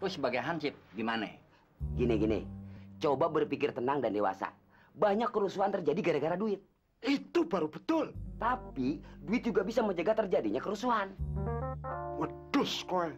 Lu sebagai hansip gimana? Gini gini, coba berpikir tenang dan dewasa. Banyak kerusuhan terjadi gara-gara duit. Itu baru betul. Tapi duit juga bisa menjaga terjadinya kerusuhan. Wedus kowe.